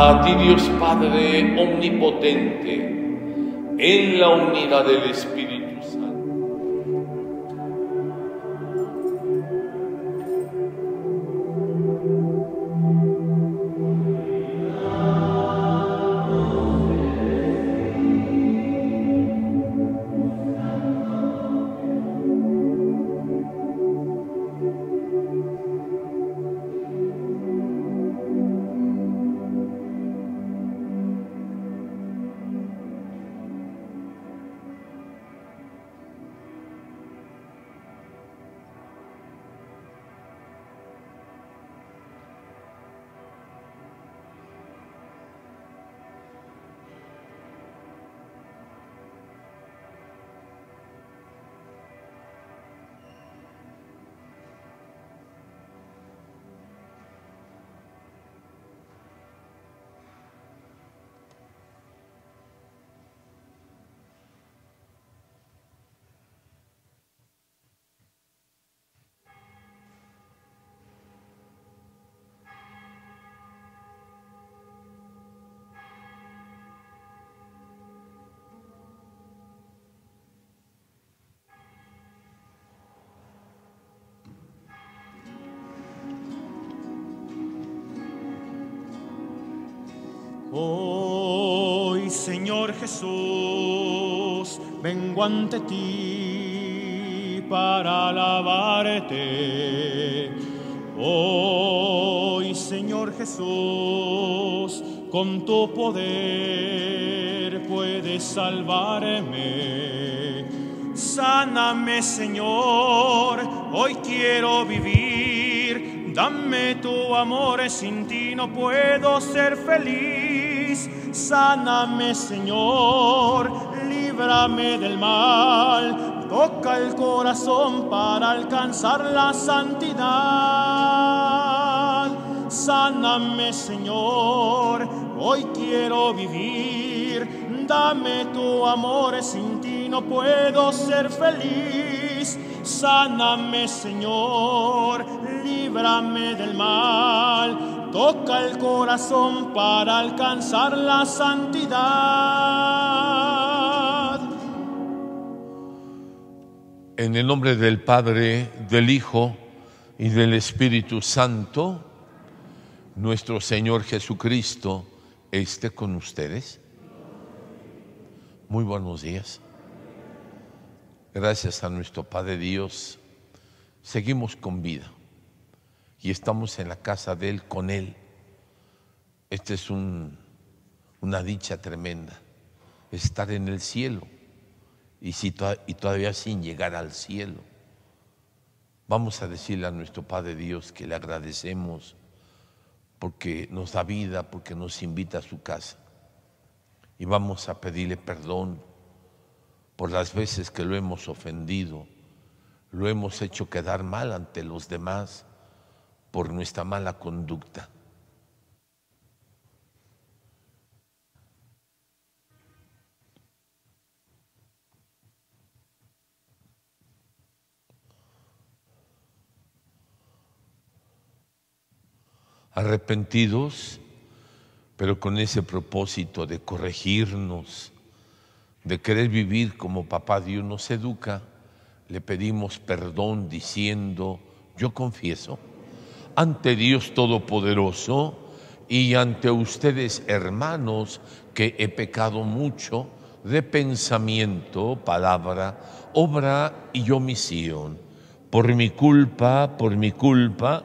a ti Dios Padre Omnipotente, en la unidad del Espíritu ante ti para alabarte. Hoy, Señor Jesús, con tu poder puedes salvarme. Sáname, Señor, hoy quiero vivir. Dame tu amor, sin ti no puedo ser feliz. Sáname, Señor, líbrame del mal. Toca el corazón para alcanzar la santidad. Sáname, Señor, hoy quiero vivir. Dame tu amor, sin ti no puedo ser feliz. Sáname, Señor, líbrame del mal. Toca el corazón para alcanzar la santidad. En el nombre del Padre, del Hijo y del Espíritu Santo, nuestro Señor Jesucristo esté con ustedes. Muy buenos días. Gracias a nuestro Padre Dios, seguimos con vida y estamos en la casa de Él con Él. Esta es un, una dicha tremenda, estar en el cielo y, si todavía sin llegar al cielo. Vamos a decirle a nuestro Padre Dios que le agradecemos porque nos da vida, porque nos invita a su casa. Y vamos a pedirle perdón por las veces que lo hemos ofendido, lo hemos hecho quedar mal ante los demás por nuestra mala conducta. Arrepentidos, pero con ese propósito de corregirnos, de querer vivir como papá Dios nos educa, le pedimos perdón diciendo, yo confieso ante Dios Todopoderoso y ante ustedes hermanos que he pecado mucho de pensamiento, palabra, obra y omisión. Por mi culpa, por mi culpa,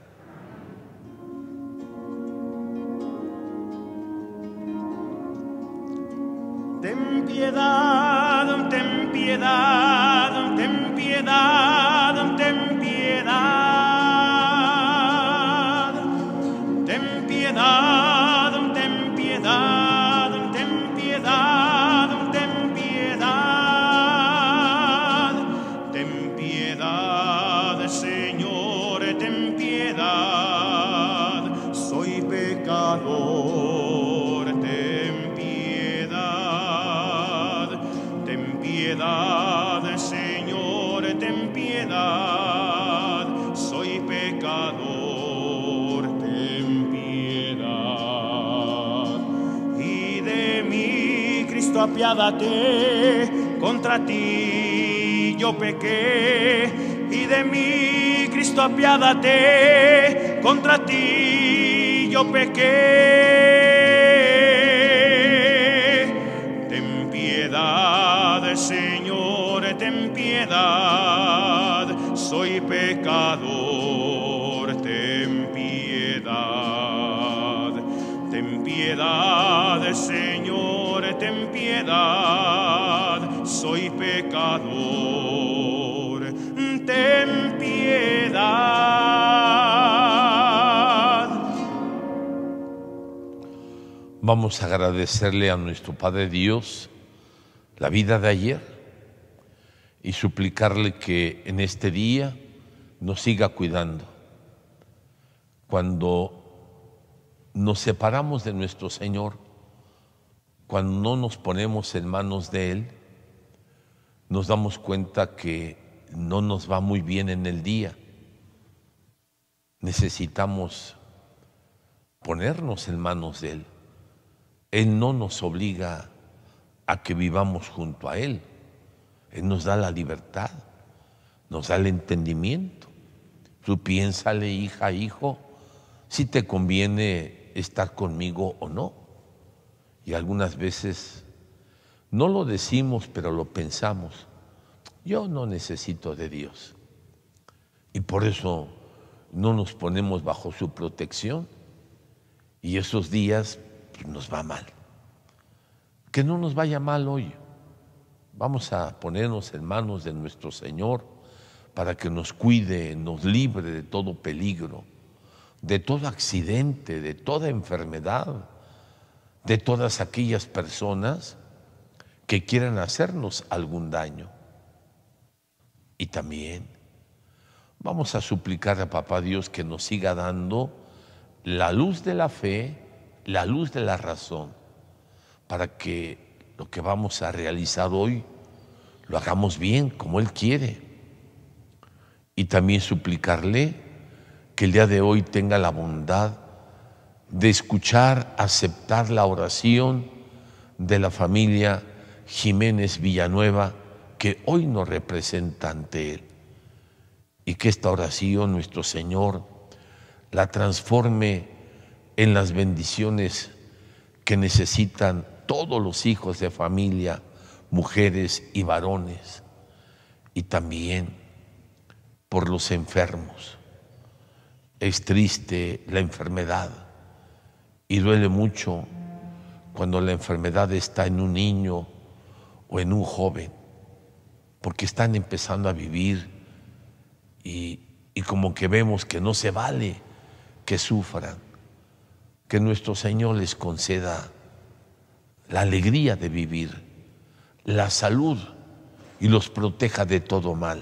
Contra ti yo pequé. Y de mí, Cristo, apiádate, contra ti yo pequé. Ten piedad, Señor, ten piedad, soy pecador, ten piedad. Ten piedad, Señor, soy pecador, ten piedad. Vamos a agradecerle a nuestro Padre Dios la vida de ayer y suplicarle que en este día nos siga cuidando. Cuando nos separamos de nuestro Señor, cuando no nos ponemos en manos de Él, nos damos cuenta que no nos va muy bien en el día. Necesitamos ponernos en manos de Él. Él no nos obliga a que vivamos junto a Él. Él nos da la libertad, nos da el entendimiento. Tú piénsale, hija, hijo, si te conviene estar conmigo o no. Y algunas veces no lo decimos, pero lo pensamos. Yo no necesito de Dios. Y por eso no nos ponemos bajo su protección. Y esos días pues, nos va mal. Que no nos vaya mal hoy. Vamos a ponernos en manos de nuestro Señor para que nos cuide, nos libre de todo peligro, de todo accidente, de toda enfermedad, de todas aquellas personas que quieran hacernos algún daño. Y también vamos a suplicar a Papá Dios que nos siga dando la luz de la fe, la luz de la razón, para que lo que vamos a realizar hoy lo hagamos bien, como Él quiere. Y también suplicarle que el día de hoy tenga la bondad de escuchar, aceptar la oración de la familia Jiménez Villanueva que hoy nos representa ante Él. Y que esta oración, nuestro Señor, la transforme en las bendiciones que necesitan todos los hijos de familia, mujeres y varones, y también por los enfermos. Es triste la enfermedad y duele mucho cuando la enfermedad está en un niño o en un joven, porque están empezando a vivir y, y como que vemos que no se vale que sufran, que nuestro Señor les conceda la alegría de vivir, la salud y los proteja de todo mal.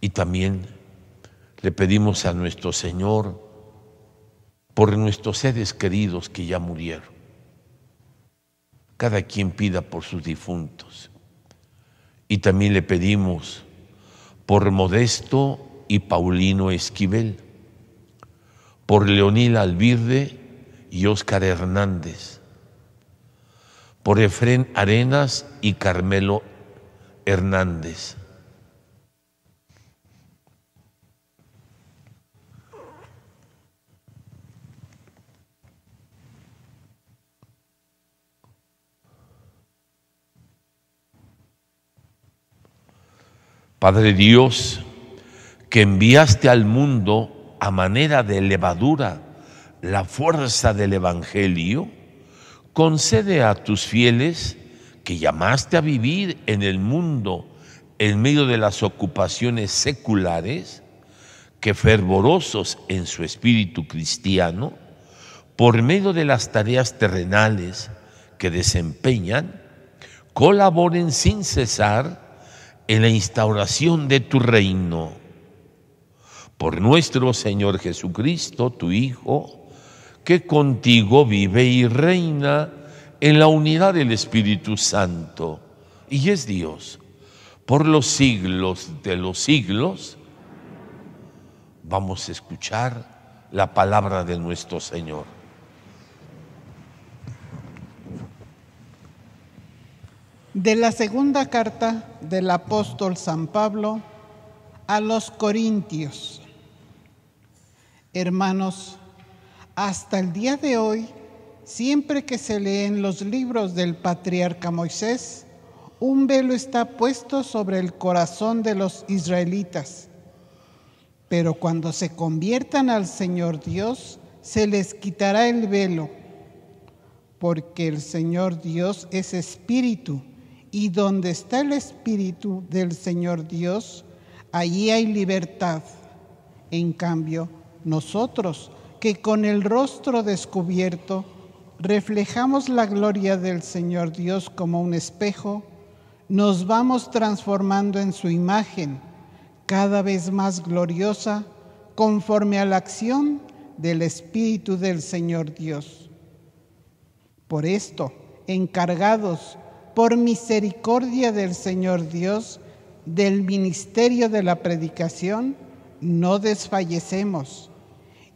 Y también le pedimos a nuestro Señor por nuestros seres queridos que ya murieron. Cada quien pida por sus difuntos. Y también le pedimos por Modesto y Paulino Esquivel, por Leonil Albirde y Óscar Hernández, por Efrén Arenas y Carmelo Hernández. Padre Dios, que enviaste al mundo a manera de levadura la fuerza del Evangelio, concede a tus fieles que llamaste a vivir en el mundo en medio de las ocupaciones seculares, que fervorosos en su espíritu cristiano, por medio de las tareas terrenales que desempeñan, colaboren sin cesar en la instauración de tu reino. Por nuestro Señor Jesucristo, tu Hijo, que contigo vive y reina en la unidad del Espíritu Santo, y es Dios, por los siglos de los siglos, vamos a escuchar la palabra de nuestro Señor. De la segunda carta del apóstol San Pablo a los Corintios. Hermanos, hasta el día de hoy, siempre que se leen los libros del patriarca Moisés, un velo está puesto sobre el corazón de los israelitas. Pero cuando se conviertan al Señor Dios, se les quitará el velo, porque el Señor Dios es espíritu, y donde está el espíritu del Señor Dios, allí hay libertad. En cambio, nosotros, que con el rostro descubierto reflejamos la gloria del Señor Dios como un espejo, nos vamos transformando en su imagen, cada vez más gloriosa, conforme a la acción del Espíritu del Señor Dios. Por esto, encargados por misericordia del Señor Dios del ministerio de la predicación, no desfallecemos.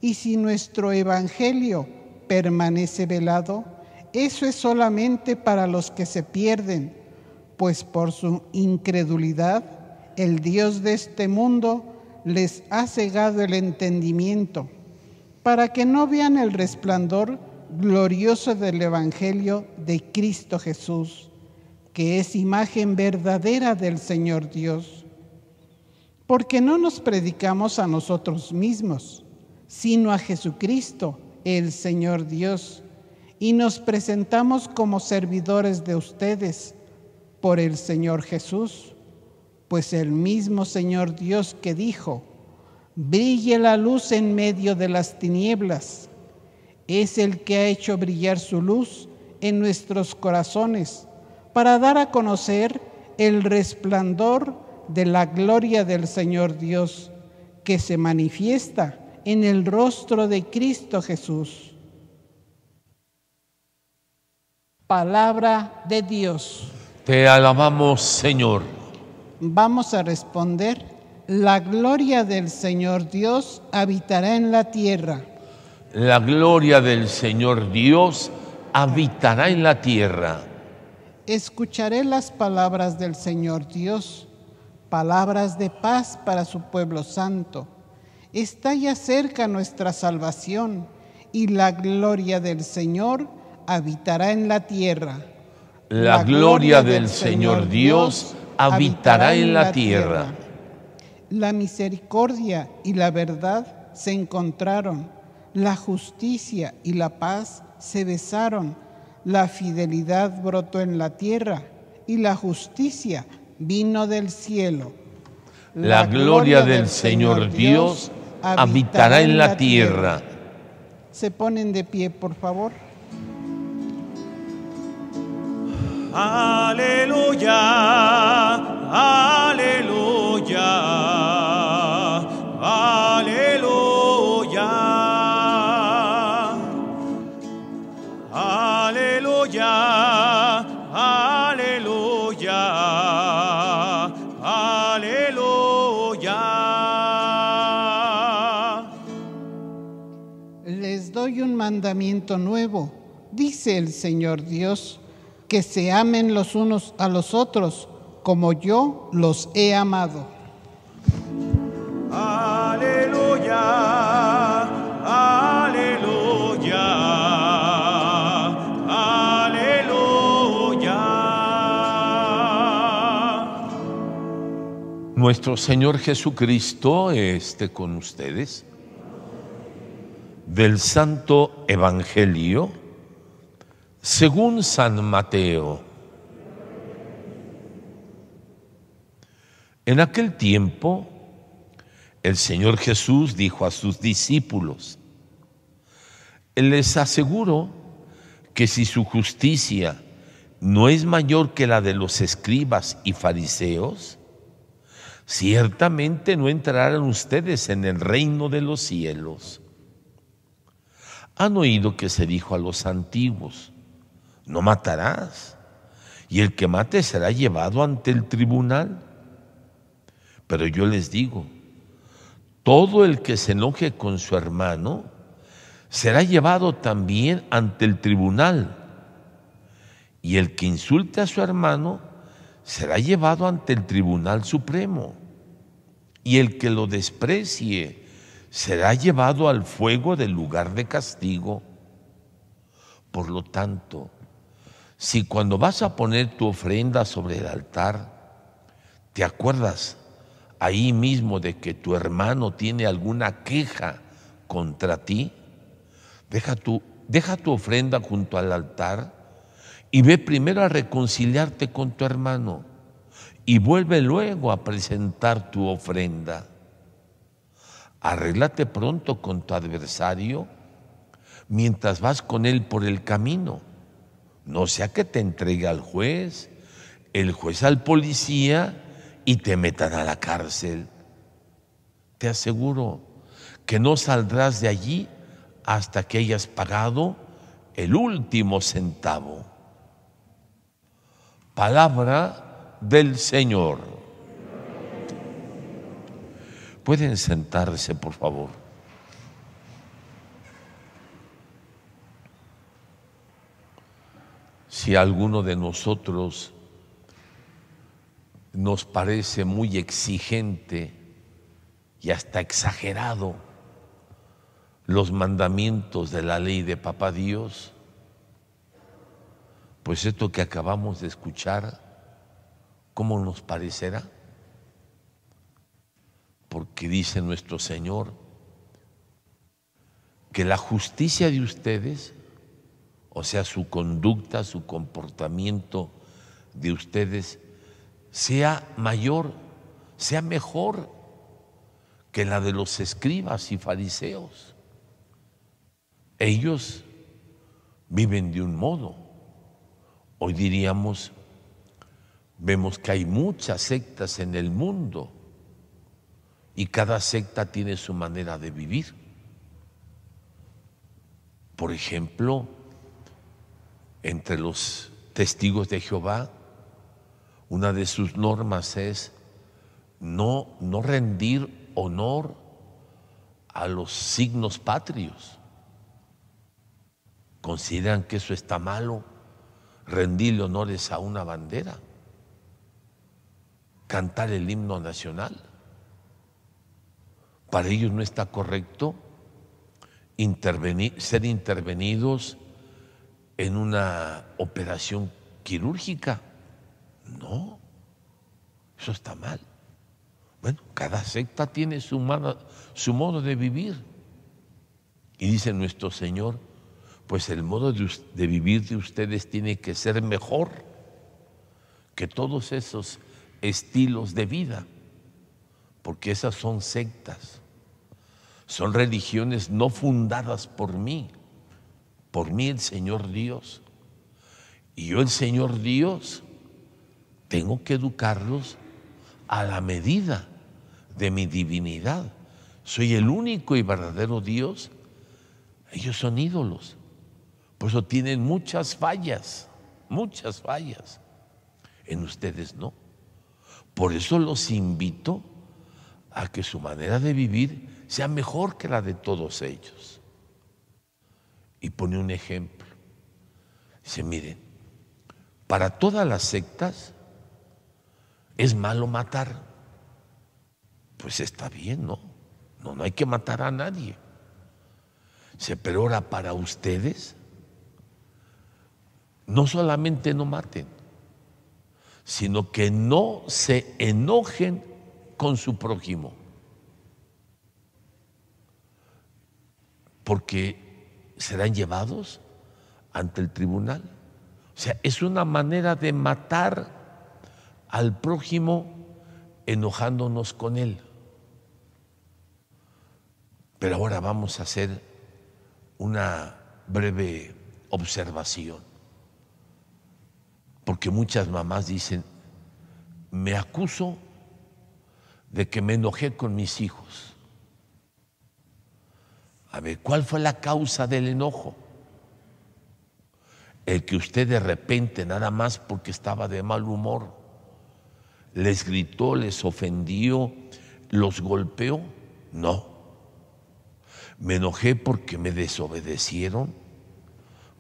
Y si nuestro Evangelio permanece velado, eso es solamente para los que se pierden, pues por su incredulidad el Dios de este mundo les ha cegado el entendimiento, para que no vean el resplandor glorioso del Evangelio de Cristo Jesús, que es imagen verdadera del Señor Dios. Porque no nos predicamos a nosotros mismos, sino a Jesucristo, el Señor Dios, y nos presentamos como servidores de ustedes por el Señor Jesús, pues el mismo Señor Dios que dijo, brille la luz en medio de las tinieblas, es el que ha hecho brillar su luz en nuestros corazones para dar a conocer el resplandor de la gloria del Señor Dios que se manifiesta en el rostro de Cristo Jesús. Palabra de Dios. Te alabamos, Señor. Vamos a responder, la gloria del Señor Dios habitará en la tierra. La gloria del Señor Dios habitará en la tierra. Escucharé las palabras del Señor Dios, palabras de paz para su pueblo santo. Está ya cerca nuestra salvación y la gloria del Señor habitará en la tierra. La, gloria del Señor Dios habitará en la tierra. La misericordia y la verdad se encontraron, la justicia y la paz se besaron, la fidelidad brotó en la tierra y la justicia vino del cielo. La, gloria del Señor Dios habitará en la tierra. Se ponen de pie, por favor. Aleluya, aleluya, aleluya. Doy un mandamiento nuevo, dice el Señor Dios, que se amen los unos a los otros como yo los he amado. Aleluya, aleluya, aleluya. Nuestro Señor Jesucristo esté con ustedes. Del Santo Evangelio según San Mateo. En aquel tiempo, el Señor Jesús dijo a sus discípulos, les aseguro que si su justicia no es mayor que la de los escribas y fariseos, ciertamente no entrarán ustedes en el reino de los cielos. Han oído que se dijo a los antiguos, no matarás, y el que mate será llevado ante el tribunal. Pero yo les digo, todo el que se enoje con su hermano será llevado también ante el tribunal. Y el que insulte a su hermano será llevado ante el Tribunal Supremo. Y el que lo desprecie será llevado al fuego del lugar de castigo. Por lo tanto, si cuando vas a poner tu ofrenda sobre el altar, te acuerdas ahí mismo de que tu hermano tiene alguna queja contra ti, deja tu, deja tu ofrenda junto al altar y ve primero a reconciliarte con tu hermano y vuelve luego a presentar tu ofrenda. Arréglate pronto con tu adversario mientras vas con él por el camino. No sea que te entregue al juez, el juez al policía y te metan a la cárcel. Te aseguro que no saldrás de allí hasta que hayas pagado el último centavo. Palabra del Señor. Pueden sentarse, por favor. Si alguno de nosotros nos parece muy exigente y hasta exagerado los mandamientos de la ley de Papá Dios, pues esto que acabamos de escuchar, ¿cómo nos parecerá? Porque dice nuestro Señor que la justicia de ustedes, o sea, su conducta, su comportamiento de ustedes, sea mayor, sea mejor que la de los escribas y fariseos. Ellos viven de un modo. Hoy diríamos, vemos que hay muchas sectas en el mundo y cada secta tiene su manera de vivir. Por ejemplo, entre los testigos de Jehová, una de sus normas es no, no rendir honor a los signos patrios. Consideran que eso está malo, rendirle honores a una bandera, cantar el himno nacional. Para ellos no está correcto intervenir, ser intervenidos en una operación quirúrgica. No, eso está mal. Bueno, cada secta tiene su, su modo de vivir. Y dice nuestro Señor, pues el modo de, de vivir de ustedes tiene que ser mejor que todos esos estilos de vida, porque esas son sectas, son religiones no fundadas por mí, por mí el Señor Dios. Y yo el Señor Dios tengo que educarlos a la medida de mi divinidad. Soy el único y verdadero Dios. Ellos son ídolos. Por eso tienen muchas fallas, muchas fallas. En ustedes no. Por eso los invito a que su manera de vivir sea mejor que la de todos ellos. Y pone un ejemplo. Dice, miren, para todas las sectas, ¿Es malo matar? Pues está bien, ¿no? No, no hay que matar a nadie. Se pero ahora para ustedes, no solamente no maten, sino que no se enojen con su prójimo. Porque serán llevados ante el tribunal. O sea, es una manera de matar al prójimo enojándonos con él. Pero ahora vamos a hacer una breve observación. Porque muchas mamás dicen, me acuso de que me enojé con mis hijos. A ver, ¿cuál fue la causa del enojo? El que usted de repente, nada más porque estaba de mal humor, les gritó, les ofendió, los golpeó. No. Me enojé porque me desobedecieron,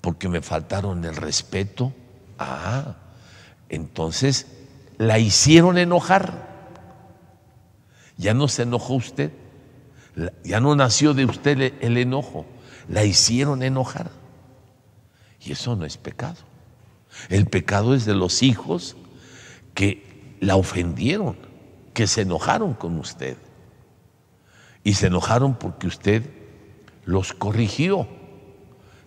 porque me faltaron el respeto. Ah, entonces la hicieron enojar. Ya no se enojó usted, ya no nació de usted el enojo, la hicieron enojar. Y eso no es pecado. El pecado es de los hijos que la ofendieron, que se enojaron con usted. Y se enojaron porque usted los corrigió,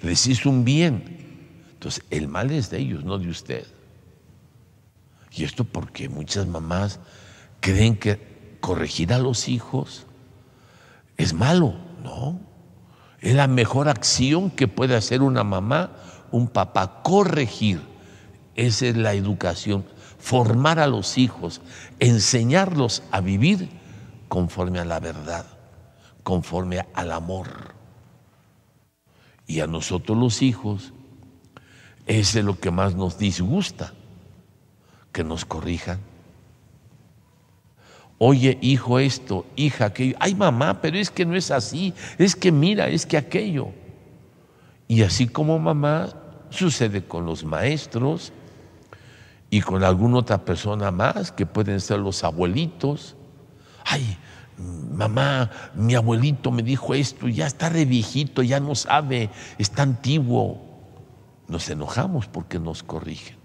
les hizo un bien. Entonces, el mal es de ellos, no de usted. Y esto porque muchas mamás creen que corregir a los hijos es malo. No, es la mejor acción que puede hacer una mamá, un papá, corregir. Esa es la educación, formar a los hijos, enseñarlos a vivir conforme a la verdad, conforme al amor. Y a nosotros los hijos, ese es lo que más nos disgusta, que nos corrijan. Oye, hijo, esto, hija, aquello. Ay, mamá, pero es que no es así. Es que mira, es que aquello. Y así como mamá, sucede con los maestros y con alguna otra persona más, que pueden ser los abuelitos. Ay, mamá, mi abuelito me dijo esto, ya está de viejito, ya no sabe, está antiguo. Nos enojamos porque nos corrigen.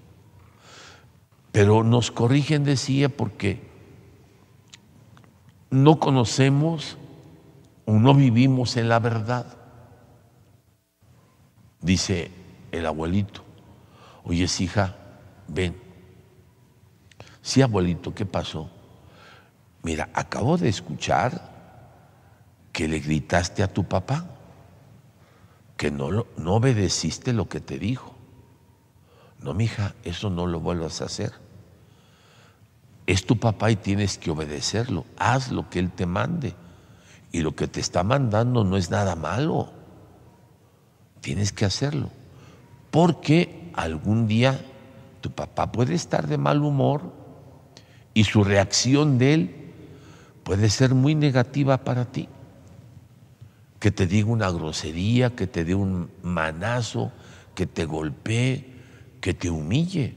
Pero nos corrigen, decía, porque no conocemos o no vivimos en la verdad. Dice el abuelito, oye, hija, ven. Sí, abuelito, ¿qué pasó? Mira, acabo de escuchar que le gritaste a tu papá, que no, no obedeciste lo que te dijo. No, mija, eso no lo vuelvas a hacer. Es tu papá y tienes que obedecerlo. Haz lo que él te mande. Y lo que te está mandando no es nada malo. Tienes que hacerlo. Porque algún día tu papá puede estar de mal humor y su reacción de él puede ser muy negativa para ti. Que te diga una grosería, que te dé un manazo, que te golpee, que te humille.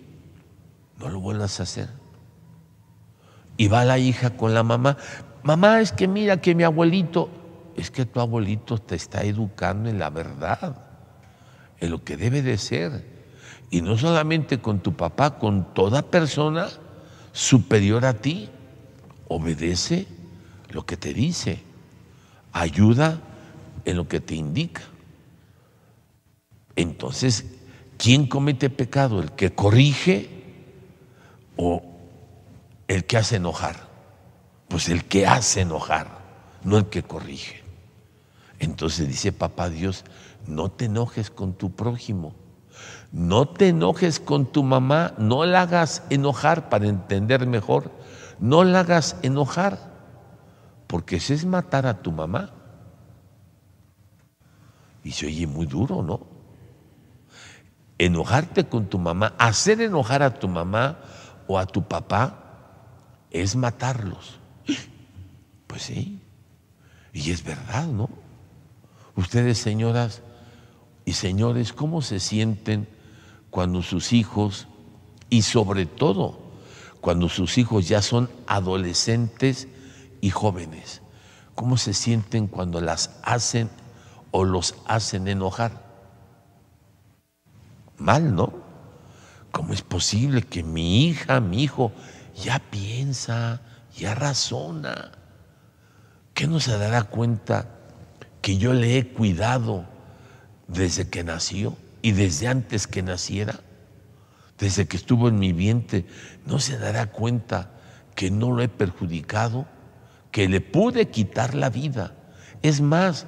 No lo vuelvas a hacer. Y va la hija con la mamá. Mamá, es que mira que mi abuelito, es que tu abuelito te está educando en la verdad, en lo que debe de ser. Y no solamente con tu papá, con toda persona superior a ti. Obedece lo que te dice, ayuda en lo que te indica. Entonces, ¿quién comete pecado? ¿El que corrige o el que hace enojar? Pues el que hace enojar, no el que corrige. Entonces dice papá Dios, no te enojes con tu prójimo, no te enojes con tu mamá, no la hagas enojar para entender mejor, no la hagas enojar porque ese es matar a tu mamá. Y se oye muy duro, ¿no? Enojarte con tu mamá, hacer enojar a tu mamá o a tu papá es matarlos. Pues sí, y es verdad, ¿no? Ustedes, señoras y señores, ¿cómo se sienten cuando sus hijos, y sobre todo cuando sus hijos ya son adolescentes, y jóvenes, ¿cómo se sienten cuando las hacen o los hacen enojar? Mal, ¿no? ¿Cómo es posible que mi hija, mi hijo, ya piensa, ya razona? ¿Qué no se dará cuenta que yo le he cuidado desde que nació y desde antes que naciera? Desde que estuvo en mi vientre, ¿no se dará cuenta que no lo he perjudicado? que le pude quitar la vida. Es más,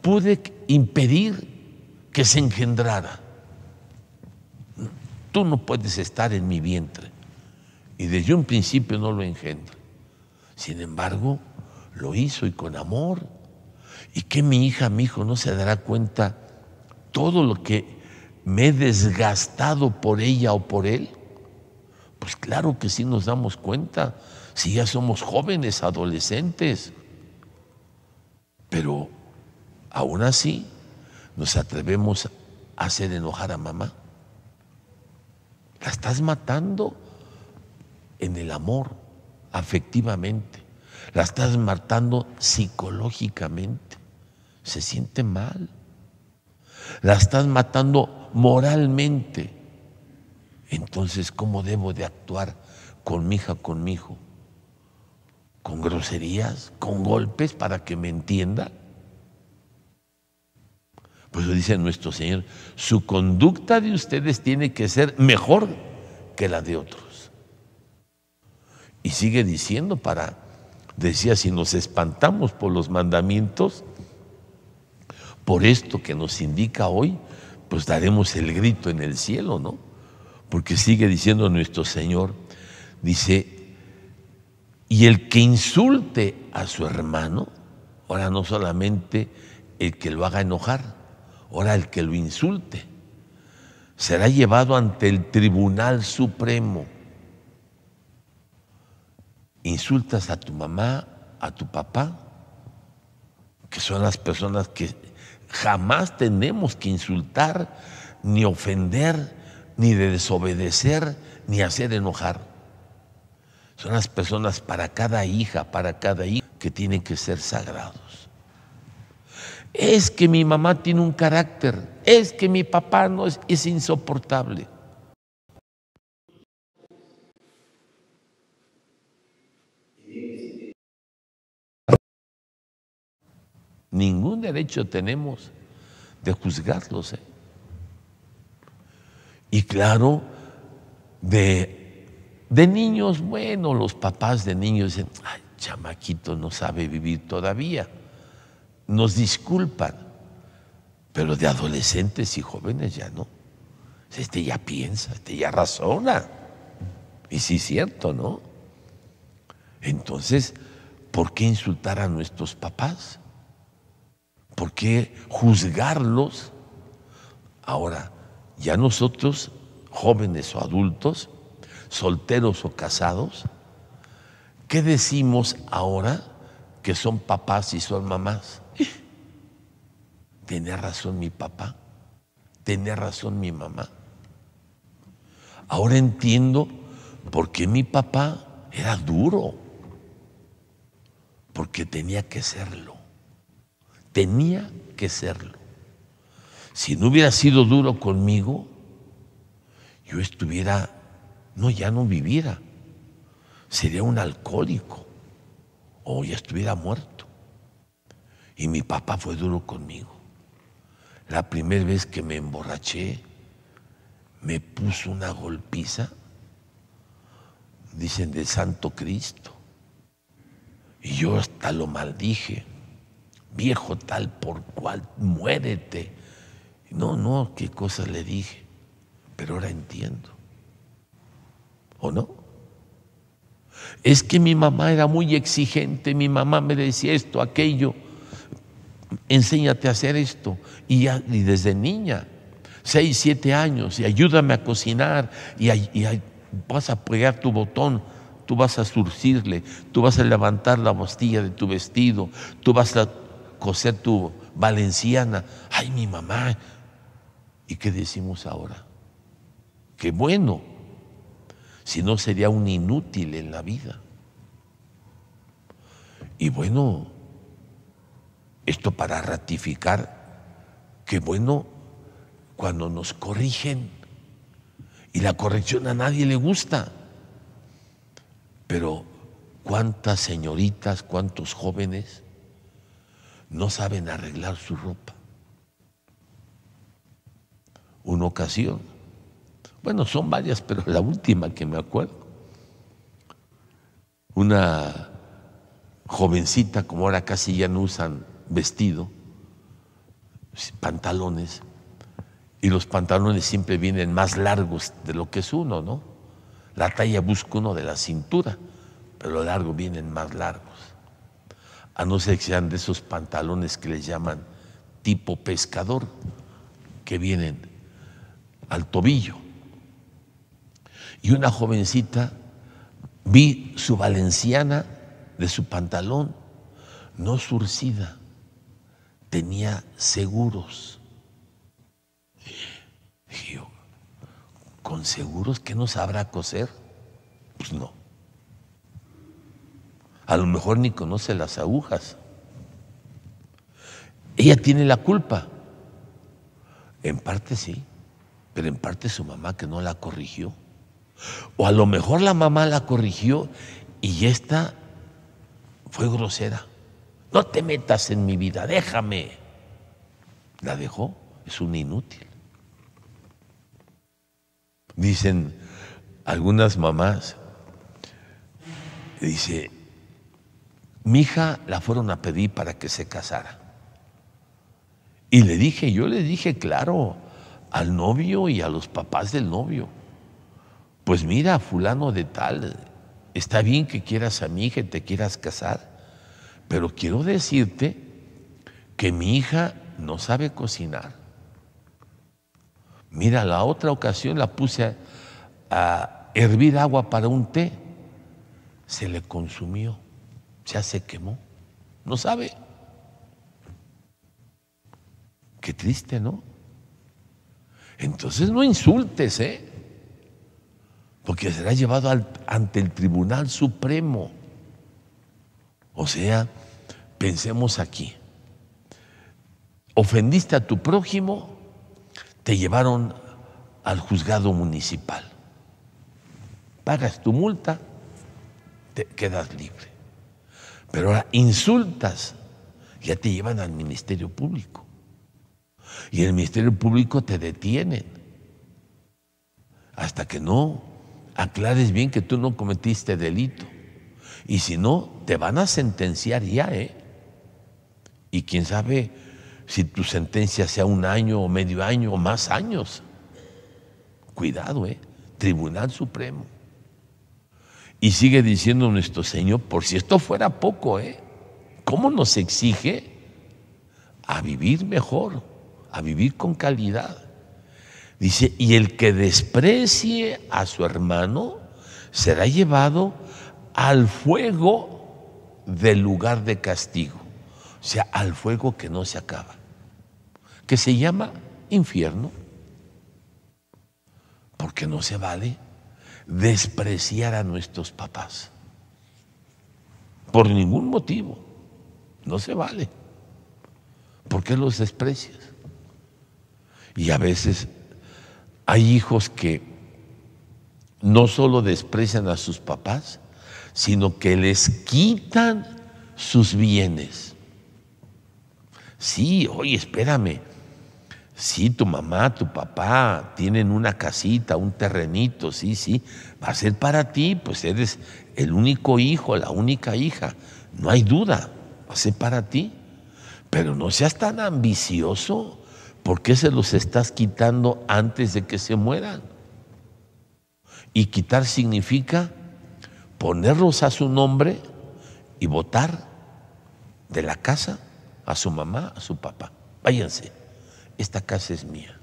pude impedir que se engendrara. Tú no puedes estar en mi vientre. Y desde un principio no lo engendré. Sin embargo, lo hizo y con amor. Y que mi hija, mi hijo no se dará cuenta todo lo que me he desgastado por ella o por él. Pues claro que sí nos damos cuenta si ya somos jóvenes, adolescentes. Pero aún así nos atrevemos a hacer enojar a mamá. La estás matando en el amor, afectivamente. La estás matando psicológicamente. Se siente mal. La estás matando moralmente. Entonces, ¿cómo debo de actuar con mi hija, con mi hijo? ¿Con groserías? ¿Con golpes para que me entienda? Pues lo dice nuestro Señor, su conducta de ustedes tiene que ser mejor que la de otros. Y sigue diciendo para, decía, si nos espantamos por los mandamientos, por esto que nos indica hoy, pues daremos el grito en el cielo, ¿no? Porque sigue diciendo nuestro Señor, dice, y el que insulte a su hermano, ahora no solamente el que lo haga enojar, ahora el que lo insulte, será llevado ante el Tribunal Supremo. Insultas a tu mamá, a tu papá, que son las personas que jamás tenemos que insultar, ni ofender, ni de desobedecer, ni hacer enojar. Son las personas para cada hija, para cada hijo, que tienen que ser sagrados. Es que mi mamá tiene un carácter, es que mi papá no es, es insoportable. Ningún derecho tenemos de juzgarlos. ¿eh? Y claro, de, de niños, bueno, los papás de niños dicen, ay, chamaquito no sabe vivir todavía. Nos disculpan, pero de adolescentes y jóvenes ya no. Este ya piensa, este ya razona. Y sí es cierto, ¿no? Entonces, ¿por qué insultar a nuestros papás? ¿Por qué juzgarlos? Ahora, ya nosotros, jóvenes o adultos, solteros o casados, ¿qué decimos ahora que son papás y son mamás? Tenía razón mi papá, tenía razón mi mamá. Ahora entiendo por qué mi papá era duro, porque tenía que serlo. Tenía que serlo. Si no hubiera sido duro conmigo, yo estuviera, no, ya no viviera. Sería un alcohólico o ya estuviera muerto. Y mi papá fue duro conmigo. La primera vez que me emborraché, me puso una golpiza, dicen de Santo Cristo. Y yo hasta lo maldije viejo tal por cual, muérete. No, no, qué cosas le dije, pero ahora entiendo. ¿O no? Es que mi mamá era muy exigente, mi mamá me decía esto, aquello, enséñate a hacer esto. Y, y desde niña, seis, siete años, y ayúdame a cocinar, y, y vas a pegar tu botón, tú vas a surcirle, tú vas a levantar la bastilla de tu vestido, tú vas a coser tu valenciana. Ay, mi mamá. ¿Y qué decimos ahora? Qué bueno. Si no sería un inútil en la vida. Y bueno, esto para ratificar que bueno cuando nos corrigen y la corrección a nadie le gusta. Pero cuántas señoritas, cuántos jóvenes no saben arreglar su ropa. Una ocasión, bueno, son varias, pero la última que me acuerdo, una jovencita, como ahora casi ya no usan vestido, pantalones, y los pantalones siempre vienen más largos de lo que es uno, ¿no? La talla busca uno de la cintura, pero lo largo vienen más largos a no ser que sean de esos pantalones que les llaman tipo pescador, que vienen al tobillo. Y una jovencita, vi su valenciana de su pantalón, no surcida, tenía seguros. ¿con seguros que no sabrá coser? Pues no. A lo mejor ni conoce las agujas. Ella tiene la culpa. En parte sí, pero en parte su mamá que no la corrigió. O a lo mejor la mamá la corrigió y esta fue grosera. No te metas en mi vida, déjame. La dejó, es un inútil. Dicen algunas mamás, dice, mi hija la fueron a pedir para que se casara. Y le dije, yo le dije, claro, al novio y a los papás del novio, pues mira, fulano de tal, está bien que quieras a mi hija y te quieras casar, pero quiero decirte que mi hija no sabe cocinar. Mira, la otra ocasión la puse a, hervir agua para un té, se le consumió, ya se quemó, no sabe. Qué triste, ¿no? Entonces no insultes, ¿eh? Porque será llevado ante el Tribunal Supremo. O sea, pensemos aquí. Ofendiste a tu prójimo, te llevaron al juzgado municipal. Pagas tu multa, te quedas libre. Pero ahora insultas, ya te llevan al Ministerio Público. Y el Ministerio Público te detienen hasta que no aclares bien que tú no cometiste delito. Y si no, te van a sentenciar ya, ¿eh? Y quién sabe si tu sentencia sea un año o medio año o más años. Cuidado, ¿eh? Tribunal Supremo. Y sigue diciendo nuestro Señor, por si esto fuera poco, ¿eh? ¿Cómo nos exige a vivir mejor? a vivir con calidad. Dice, y el que desprecie a su hermano será llevado al fuego del lugar de castigo, o sea, al fuego que no se acaba, que se llama infierno, porque no se vale despreciar a nuestros papás, por ningún motivo, no se vale. ¿Por qué los desprecias? Y a veces hay hijos que no solo desprecian a sus papás, sino que les quitan sus bienes. Sí, oye, espérame. Sí, tu mamá, tu papá tienen una casita, un terrenito, sí, sí, va a ser para ti, pues eres el único hijo, la única hija, no hay duda, va a ser para ti. Pero no seas tan ambicioso ¿por qué se los estás quitando antes de que se mueran? Y quitar significa ponerlos a su nombre y votar de la casa a su mamá, a su papá. Váyanse, esta casa es mía.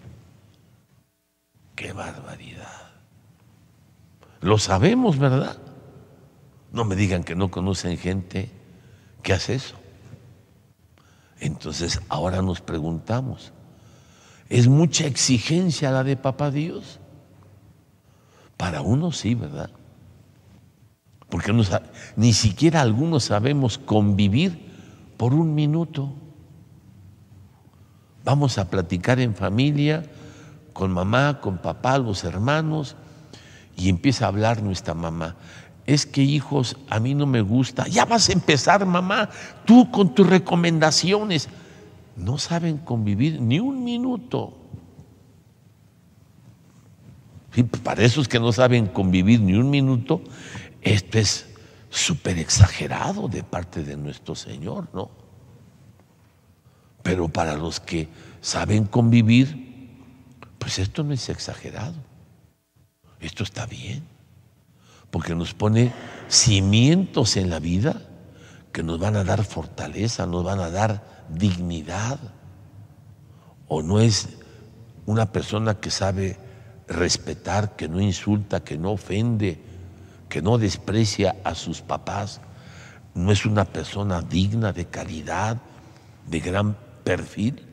Qué barbaridad. Lo sabemos, ¿verdad? No me digan que no conocen gente que hace eso. Entonces ahora nos preguntamos, es mucha exigencia la de papá Dios. Para uno sí, ¿verdad? Porque ni siquiera algunos sabemos convivir por un minuto. Vamos a platicar en familia, con mamá, con papá, los hermanos, y empieza a hablar nuestra mamá. Es que hijos, a mí no me gusta. Ya vas a empezar, mamá, tú con tus recomendaciones no saben convivir ni un minuto. para esos que no saben convivir ni un minuto, esto es súper exagerado de parte de nuestro Señor, ¿no? Pero para los que saben convivir, pues esto no es exagerado. Esto está bien, porque nos pone cimientos en la vida que nos van a dar fortaleza, nos van a dar dignidad. O no es una persona que sabe respetar, que no insulta, que no ofende, que no desprecia a sus papás, no es una persona digna de calidad, de gran perfil.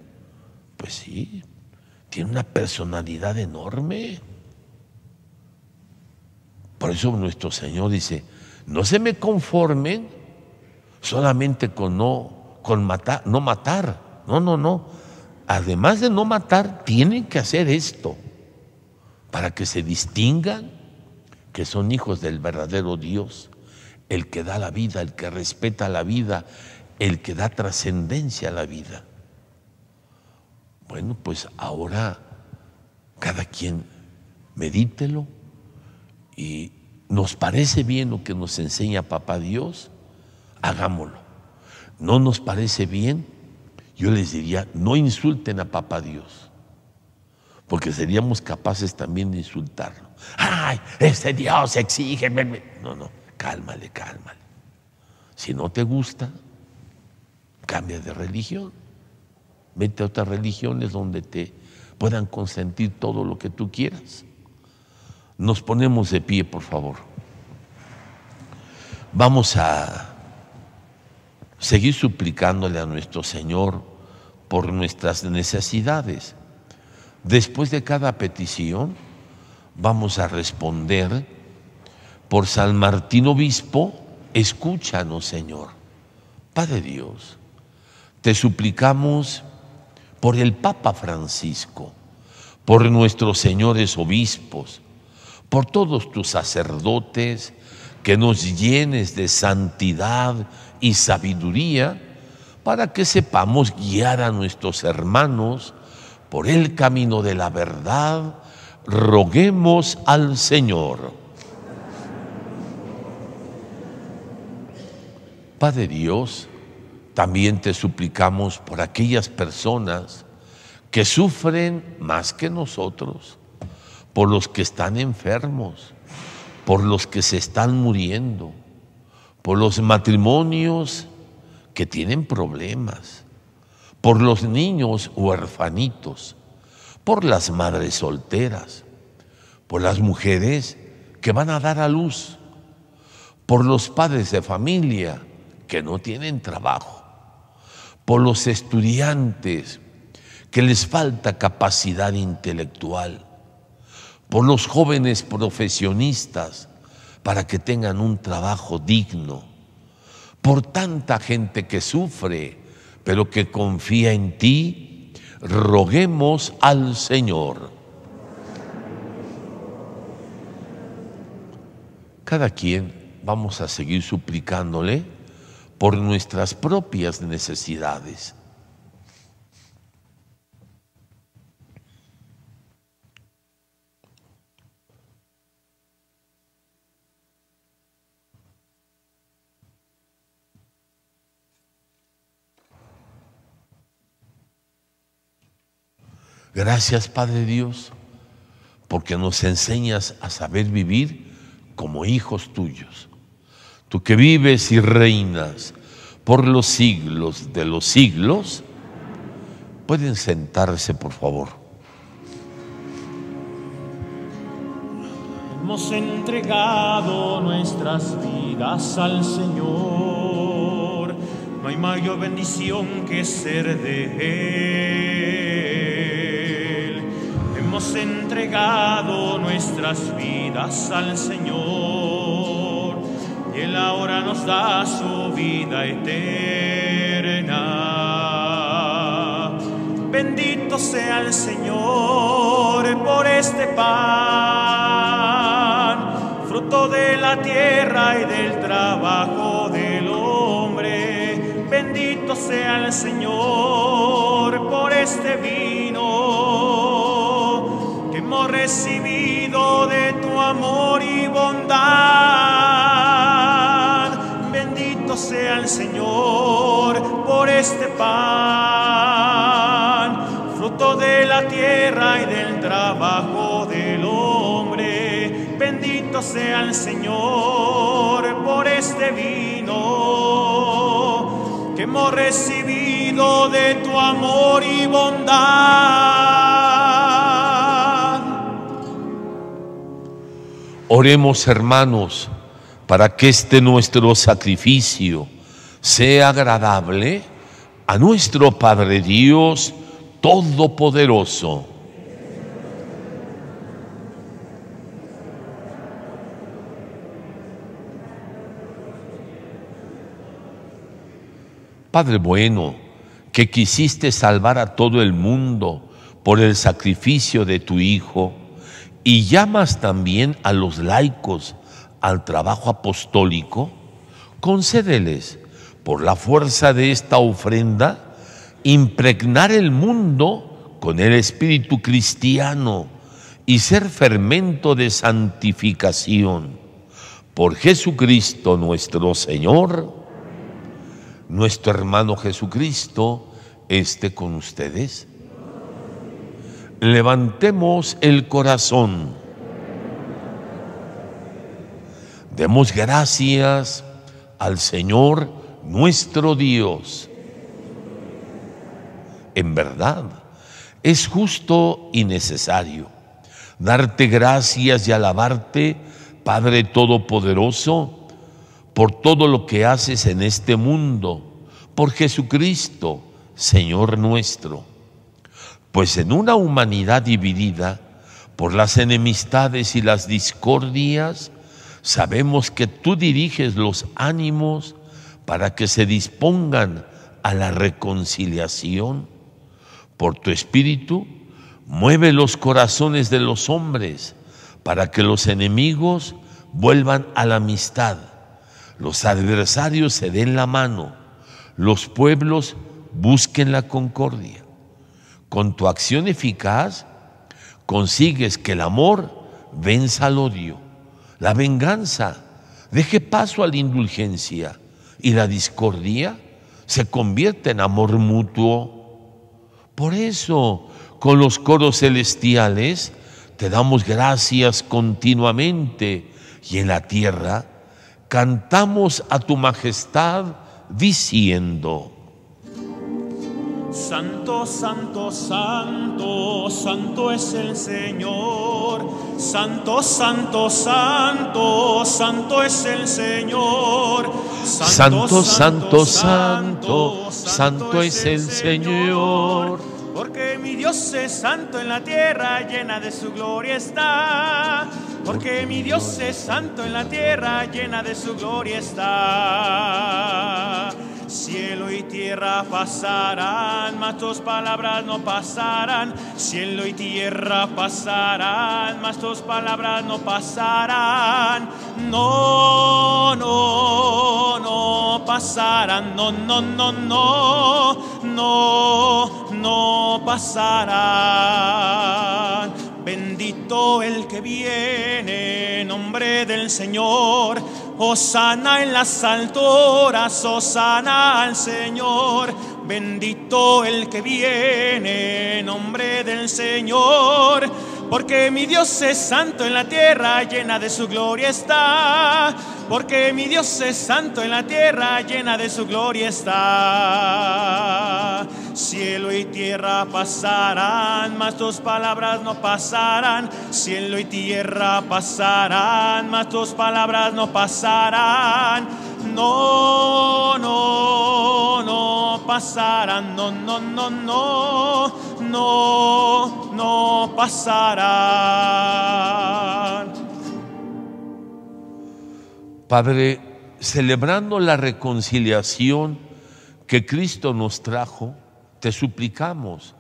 Pues sí, tiene una personalidad enorme. Por eso nuestro Señor dice, no se me conformen solamente con no, con matar, no matar. No, no, no. Además de no matar, tienen que hacer esto para que se distingan que son hijos del verdadero Dios, el que da la vida, el que respeta la vida, el que da trascendencia a la vida. Bueno, pues ahora cada quien medítelo y nos parece bien lo que nos enseña Papá Dios, hagámoslo. No nos parece bien, yo les diría, no insulten a Papá Dios, porque seríamos capaces también de insultarlo. Ay, este Dios exige. No, no, cálmale, cálmale. Si no te gusta, cambia de religión. Vete a otras religiones donde te puedan consentir todo lo que tú quieras. Nos ponemos de pie, por favor. Vamos a seguir suplicándole a nuestro Señor por nuestras necesidades. Después de cada petición, vamos a responder por San Martín Obispo, escúchanos, Señor. Padre Dios, te suplicamos por el Papa Francisco, por nuestros señores obispos, por todos tus sacerdotes, que nos llenes de santidad y sabiduría para que sepamos guiar a nuestros hermanos por el camino de la verdad, roguemos al Señor. Padre Dios, también te suplicamos por aquellas personas que sufren más que nosotros, por los que están enfermos, por los que se están muriendo, por los matrimonios que tienen problemas, por los niños huerfanitos, por las madres solteras, por las mujeres que van a dar a luz, por los padres de familia que no tienen trabajo, por los estudiantes que les falta capacidad intelectual, por los jóvenes profesionistas para que tengan un trabajo digno, por tanta gente que sufre, pero que confía en ti, roguemos al Señor. Cada quien vamos a seguir suplicándole por nuestras propias necesidades. Gracias Padre Dios, porque nos enseñas a saber vivir como hijos tuyos. Tú que vives y reinas por los siglos de los siglos, pueden sentarse por favor. Hemos entregado nuestras vidas al Señor. No hay mayor bendición que ser de Él. Hemos entregado nuestras vidas al Señor. Y Él ahora nos da su vida eterna. Bendito sea el Señor por este pan, fruto de la tierra y del trabajo del hombre. Bendito sea el Señor por este vino que hemos recibido de tu este pan, fruto de la tierra y del trabajo del hombre. Bendito sea el Señor por este vino que hemos recibido de tu amor y bondad. Oremos hermanos para que este nuestro sacrificio sea agradable a nuestro Padre Dios Todopoderoso. Padre bueno, que quisiste salvar a todo el mundo por el sacrificio de tu Hijo, y llamas también a los laicos al trabajo apostólico, concédeles por la fuerza de esta ofrenda, impregnar el mundo con el espíritu cristiano y ser fermento de santificación. Por Jesucristo nuestro Señor, nuestro hermano Jesucristo esté con ustedes. Levantemos el corazón. Demos gracias al Señor nuestro Dios. En verdad, es justo y necesario darte gracias y alabarte, Padre Todopoderoso, por todo lo que haces en este mundo, por Jesucristo, Señor nuestro. Pues en una humanidad dividida por las enemistades y las discordias, sabemos que tú diriges los ánimos para que se dispongan a la reconciliación. Por tu espíritu, mueve los corazones de los hombres para que los enemigos vuelvan a la amistad, los adversarios se den la mano, los pueblos busquen la concordia. Con tu acción eficaz consigues que el amor venza al odio la venganza deje paso a la indulgencia y la discordia se convierte en amor mutuo. Por eso, con los coros celestiales, te damos gracias continuamente y en la tierra cantamos a tu majestad diciendo, Santo, santo, santo, santo es el Señor. Santo, santo, santo, santo es el Señor. Santo, santo, santo, santo es el Señor. Porque mi Dios es santo en la tierra, llena de su gloria está. Porque mi Dios es santo en la tierra, llena de su gloria está. Cielo y tierra pasarán, mas tus palabras no pasarán. Cielo y tierra pasarán, mas tus palabras no pasarán. No, no, no pasarán. No, no, no, no, no, no pasarán. Bendito el que viene en nombre del Señor. Osana en las alturas, Osana al Señor. Bendito el que viene en nombre del Señor. Porque mi Dios es santo en la tierra, llena de su gloria está. Porque mi Dios es santo en la tierra, llena de su gloria está. Cielo y tierra pasarán, mas tus palabras no pasarán. Cielo y tierra pasarán, mas tus palabras no pasarán. No, no, no pasarán. No, no, no, no, no, no pasarán. Padre, celebrando la reconciliación que Cristo nos trajo, te suplicamos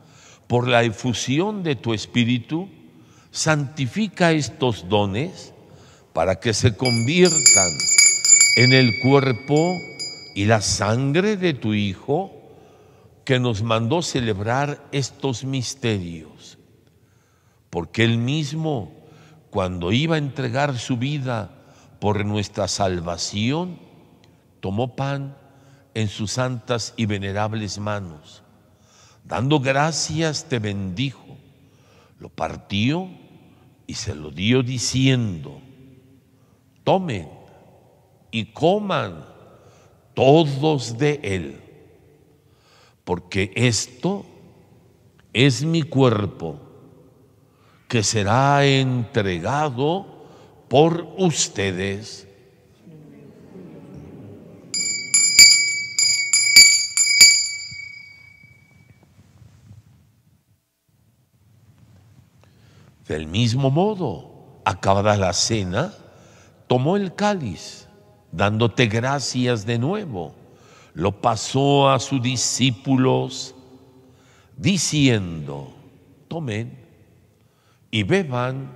por la efusión de tu Espíritu, santifica estos dones para que se conviertan en el cuerpo y la sangre de tu Hijo que nos mandó celebrar estos misterios. Porque Él mismo, cuando iba a entregar su vida por nuestra salvación, tomó pan en sus santas y venerables manos. Dando gracias te bendijo, lo partió y se lo dio diciendo, tomen y coman todos de él, porque esto es mi cuerpo que será entregado por ustedes. Del mismo modo, acabada la cena, tomó el cáliz, dándote gracias de nuevo, lo pasó a sus discípulos diciendo, tomen y beban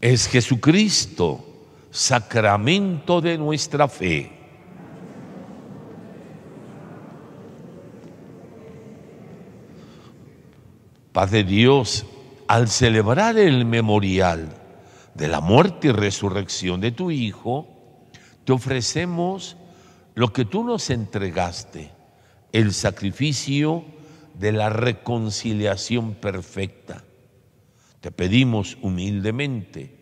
Es Jesucristo, sacramento de nuestra fe. Padre Dios, al celebrar el memorial de la muerte y resurrección de tu Hijo, te ofrecemos lo que tú nos entregaste, el sacrificio de la reconciliación perfecta. Te pedimos humildemente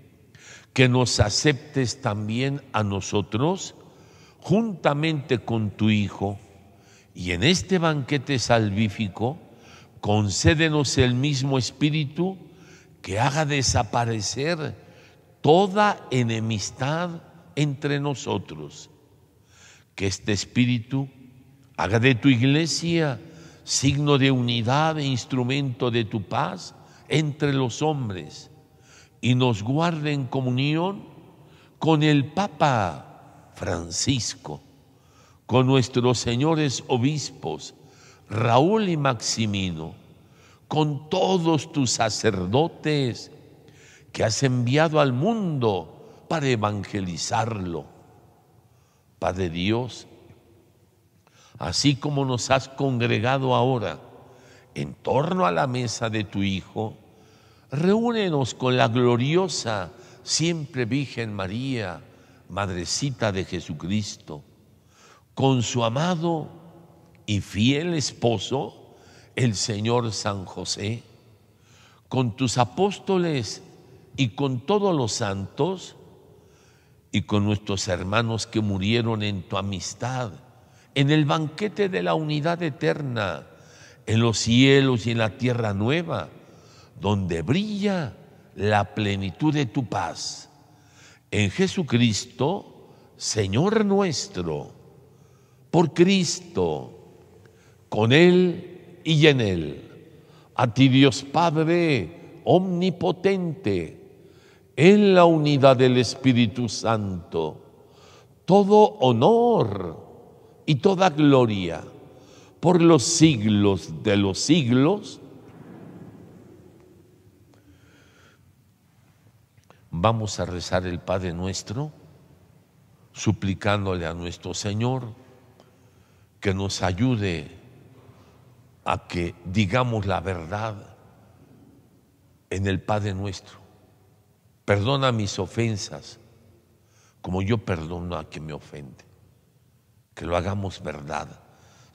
que nos aceptes también a nosotros juntamente con tu Hijo y en este banquete salvífico concédenos el mismo espíritu que haga desaparecer toda enemistad entre nosotros. Que este espíritu haga de tu iglesia signo de unidad e instrumento de tu paz entre los hombres y nos guarde en comunión con el Papa Francisco, con nuestros señores obispos, Raúl y Maximino, con todos tus sacerdotes que has enviado al mundo para evangelizarlo. Padre Dios, así como nos has congregado ahora en torno a la mesa de tu Hijo, reúnenos con la gloriosa, siempre Virgen María, Madrecita de Jesucristo, con su amado y fiel esposo, el Señor San José, con tus apóstoles y con todos los santos, y con nuestros hermanos que murieron en tu amistad, en el banquete de la unidad eterna, en los cielos y en la tierra nueva, donde brilla la plenitud de tu paz. En Jesucristo, Señor nuestro, por Cristo, con Él y en Él. A ti Dios Padre omnipotente, en la unidad del Espíritu Santo, todo honor y toda gloria por los siglos de los siglos. Vamos a rezar el Padre nuestro, suplicándole a nuestro Señor que nos ayude a que digamos la verdad en el Padre nuestro. Perdona mis ofensas como yo perdono a quien me ofende. Que lo hagamos verdad.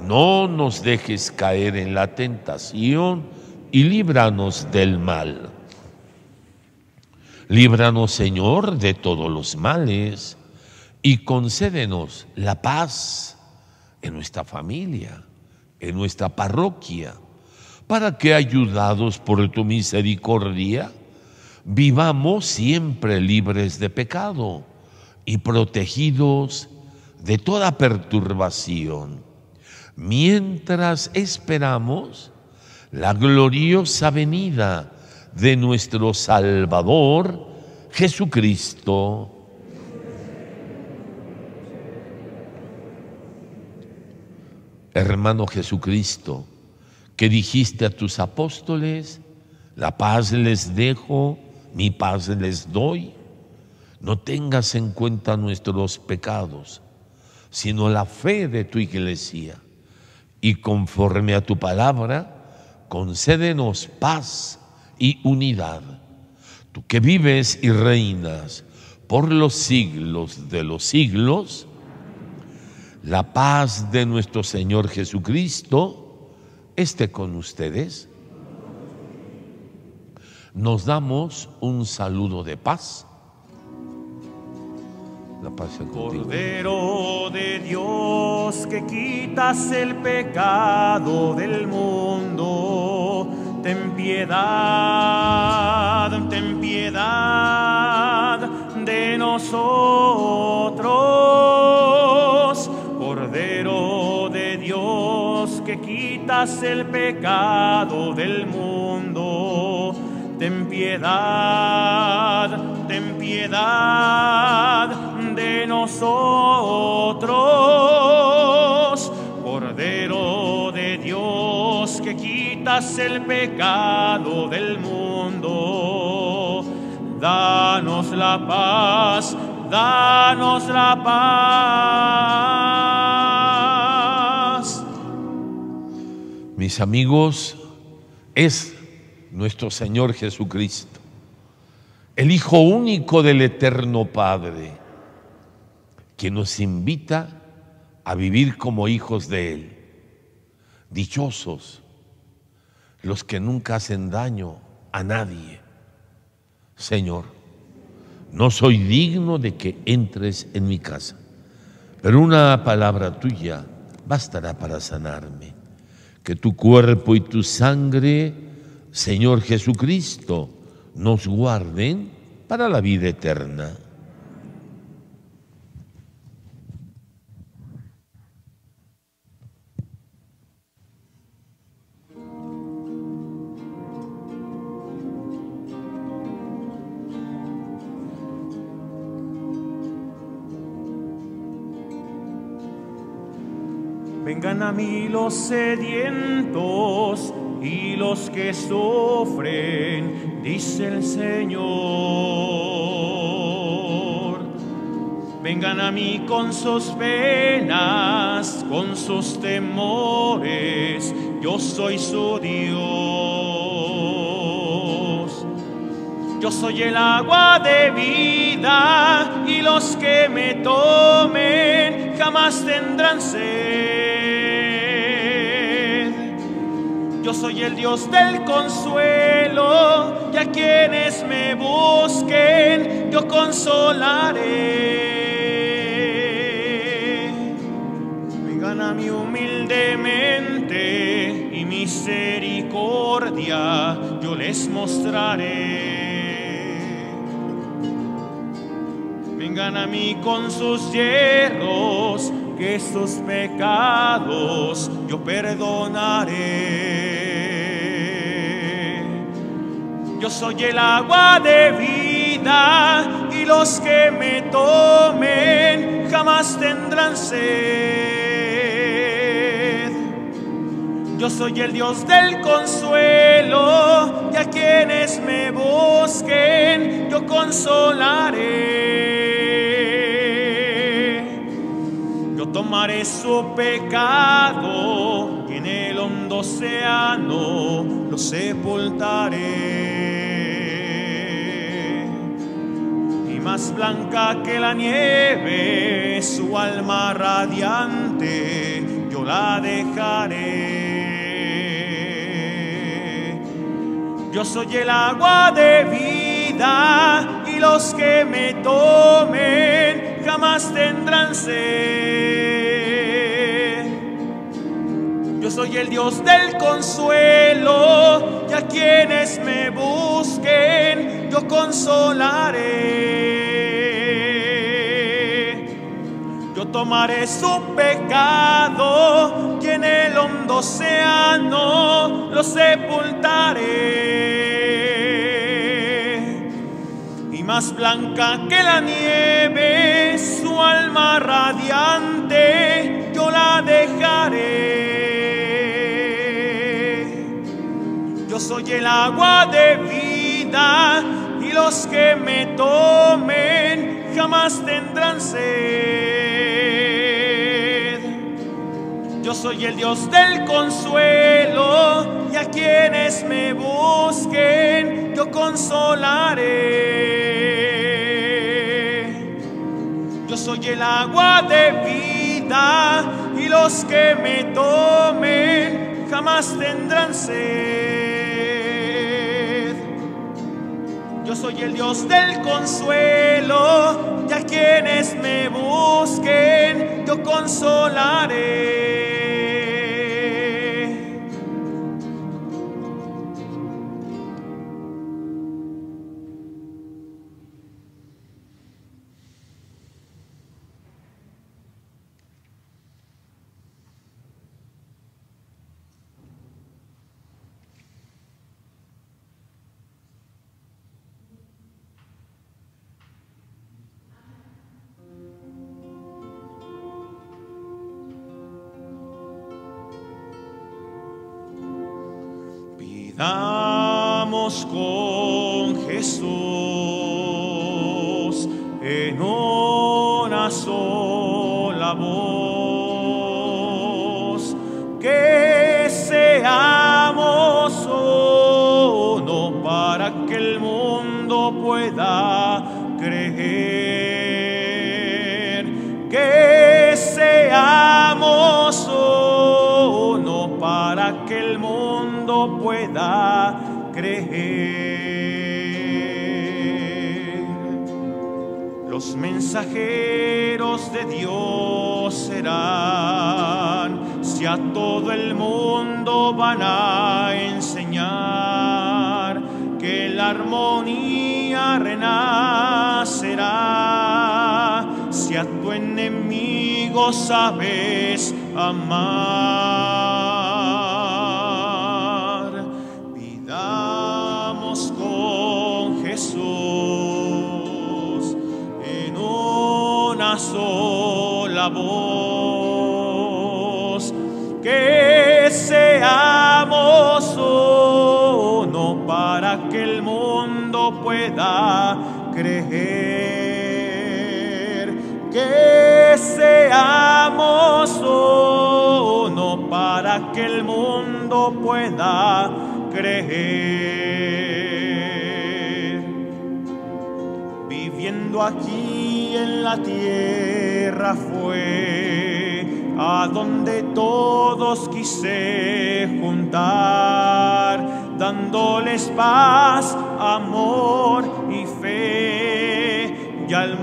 No nos dejes caer en la tentación y líbranos del mal. Líbranos, Señor, de todos los males y concédenos la paz en nuestra familia, en nuestra parroquia para que, ayudados por tu misericordia, vivamos siempre libres de pecado y protegidos de toda perturbación, mientras esperamos la gloriosa venida de nuestro Salvador Jesucristo. Hermano Jesucristo, que dijiste a tus apóstoles, la paz les dejo, mi paz les doy. No tengas en cuenta nuestros pecados, sino la fe de tu iglesia. Y conforme a tu palabra, concédenos paz y unidad. Tú que vives y reinas por los siglos de los siglos, la paz de nuestro Señor Jesucristo esté con ustedes. Nos damos un saludo de paz. Cordero de Dios que quitas el pecado del mundo, ten piedad, ten piedad de nosotros. Cordero de Dios que quitas el pecado del mundo, ten piedad, ten piedad nosotros. Cordero de Dios que quitas el pecado del mundo, danos la paz, danos la paz. Mis amigos, es nuestro Señor Jesucristo, el Hijo único del Eterno Padre, que nos invita a vivir como hijos de Él. Dichosos los que nunca hacen daño a nadie. Señor, no soy digno de que entres en mi casa, pero una palabra tuya bastará para sanarme. Que tu cuerpo y tu sangre Señor Jesucristo, nos guarden para la vida eterna. A mí los sedientos y los que sufren, dice el Señor. Vengan a mí con sus penas, con sus temores, yo soy su Dios. Yo soy el agua de vida y los que me tomen jamás tendrán sed. Yo soy el Dios del consuelo y a quienes me busquen yo consolaré. Vengan a mí humildemente y misericordia yo les mostraré. Vengan a mí con sus hierros que sus pecados yo perdonaré. Yo soy el agua de vida y los que me tomen jamás tendrán sed. Yo soy el Dios del consuelo y a quienes me busquen yo consolaré. Yo tomaré su pecado y en el hondo océano lo sepultaré. Más blanca que la nieve, su alma radiante, yo la dejaré. Yo soy el agua de vida y los que me tomen jamás tendrán sed. Yo soy el Dios del consuelo y a quienes me busquen yo consolaré. Tomaré su pecado y en el hondo océano lo sepultaré. Y más blanca que la nieve, su alma radiante, yo la dejaré. Yo soy el agua de vida y los que me tomen jamás tendrán sed. Yo soy el Dios del consuelo y a quienes me busquen yo consolaré. Yo soy el agua de vida y los que me tomen jamás tendrán sed. Yo soy el Dios del consuelo y a quienes me busquen yo consolaré. Pidamos con Jesús en una sola mensajeros de Dios serán, si a todo el mundo van a enseñar que la armonía renacerá, si a tu enemigo sabes amar. Aquí en la tierra fue a donde todos quise juntar, dándoles paz, amor y fe, y al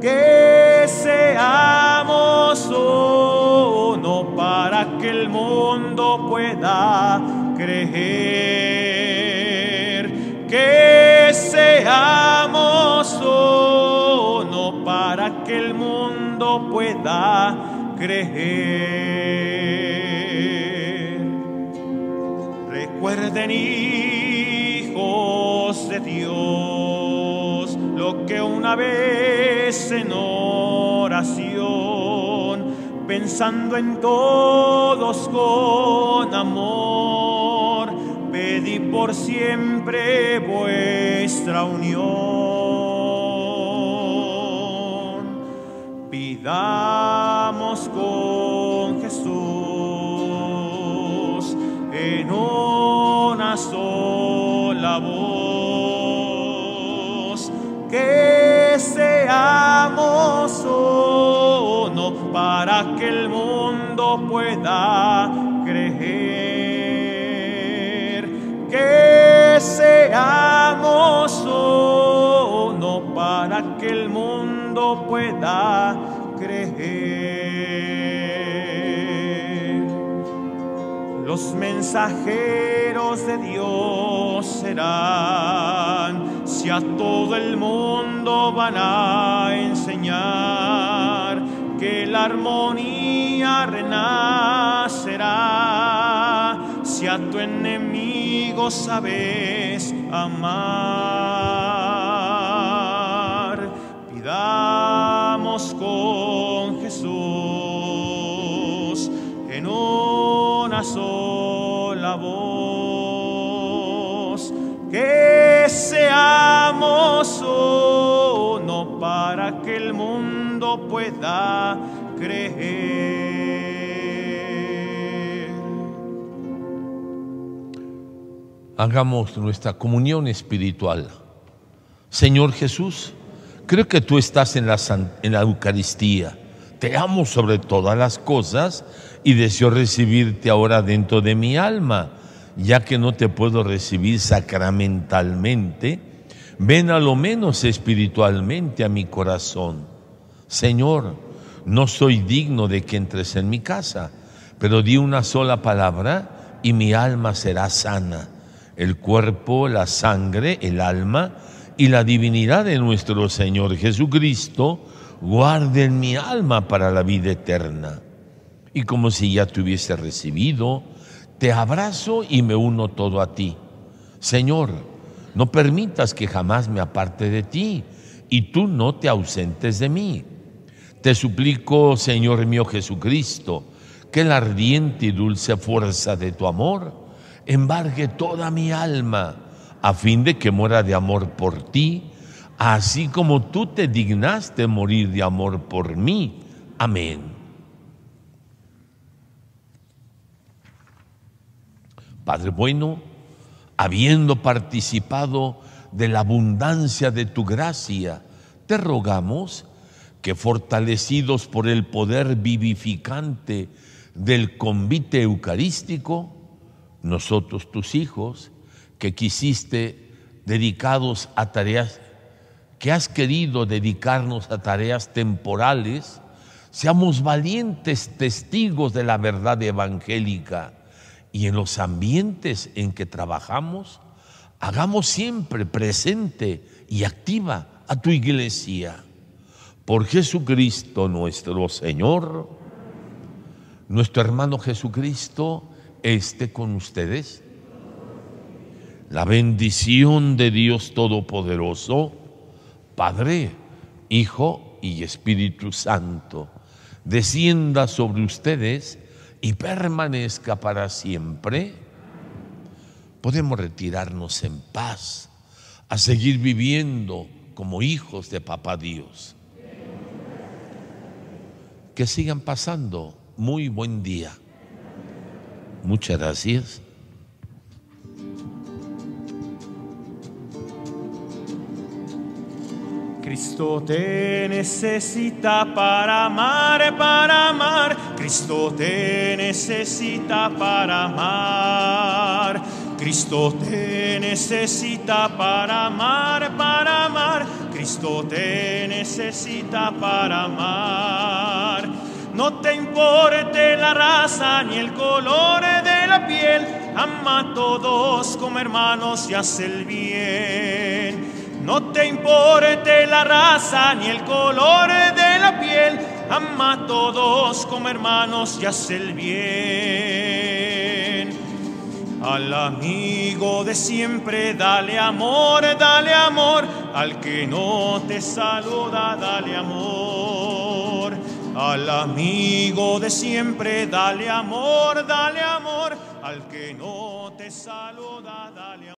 que seamos uno para que el mundo pueda creer, que seamos uno para que el mundo pueda creer. Recuerden, una vez en oración, pensando en todos con amor, pedí por siempre vuestra unión. Pidamos seamos uno para que el mundo pueda creer. Los mensajeros de Dios serán, si a todo el mundo van a enseñar que la armonía renacerá, si a tu enemigo sabes amar. Pidamos con Jesús en una sola voz que seamos uno para que el mundo pueda creer. Hagamos nuestra comunión espiritual. Señor Jesús, creo que tú estás en la, Eucaristía. Te amo sobre todas las cosas y deseo recibirte ahora dentro de mi alma. Ya que no te puedo recibir sacramentalmente, ven a lo menos espiritualmente a mi corazón. Señor, no soy digno de que entres en mi casa, pero di una sola palabra y mi alma será sana. El cuerpo, la sangre, el alma y la divinidad de nuestro Señor Jesucristo guarden mi alma para la vida eterna. Y como si ya te hubiese recibido, te abrazo y me uno todo a ti. Señor, no permitas que jamás me aparte de ti y tú no te ausentes de mí. Te suplico, Señor mío Jesucristo, que la ardiente y dulce fuerza de tu amor embargue toda mi alma, a fin de que muera de amor por ti, así como tú te dignaste morir de amor por mí. Amén. Padre bueno, habiendo participado de la abundancia de tu gracia, te rogamos que fortalecidos por el poder vivificante del convite eucarístico, nosotros tus hijos, que quisiste dedicados a tareas, que has querido dedicarnos a tareas temporales, seamos valientes testigos de la verdad evangélica y en los ambientes en que trabajamos, hagamos siempre presente y activa a tu iglesia. Por Jesucristo nuestro Señor, nuestro hermano Jesucristo esté con ustedes. La bendición de Dios Todopoderoso, Padre, Hijo y Espíritu Santo, descienda sobre ustedes y permanezca para siempre. Podemos retirarnos en paz a seguir viviendo como hijos de Papá Dios. Que sigan pasando muy buen día. Muchas gracias. Cristo te necesita para amar, para amar. Cristo te necesita para amar. Cristo te necesita para amar, para amar. Cristo te necesita para amar. No te importe la raza ni el color de la piel. Ama a todos como hermanos y haz el bien. No te importe la raza ni el color de la piel, ama a todos como hermanos y haz el bien. Al amigo de siempre dale amor, dale amor, al que no te saluda dale amor. Al amigo de siempre dale amor, dale amor, al que no te saluda dale amor.